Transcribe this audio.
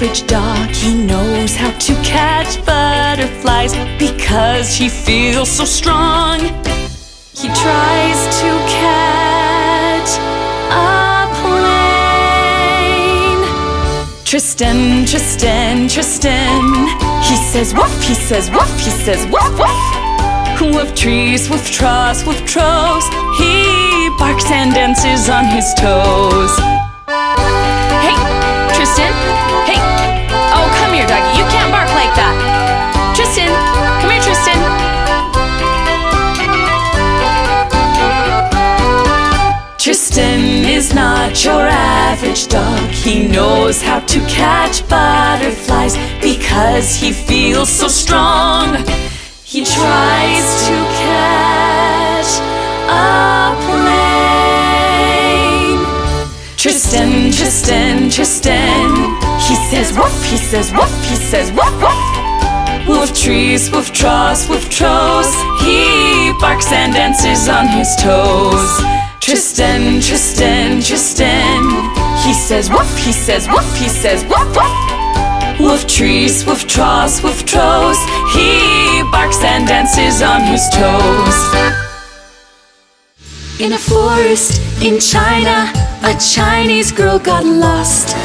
average dog. He knows how to catch butterflies because he feels so strong. He tries to catch a plane. Tristan, Tristan, Tristan. He says woof, he says woof, he says woof, woof. Woof trees, woof troughs, woof troughs. He barks and dances on his toes. Tristan is not your average dog. He knows how to catch butterflies because he feels so strong. He tries to catch a plane. Tristan, Tristan, Tristan. He says woof, he says woof, he says woof, woof. Woof trees, woof troughs, woof troughs. He barks and dances on his toes. Tristan, Tristan, Tristan. He says woof, he says woof, he says woof, woof. Woof trees, woof troughs, woof troughs. He barks and dances on his toes. In a forest in China, a Chinese girl got lost.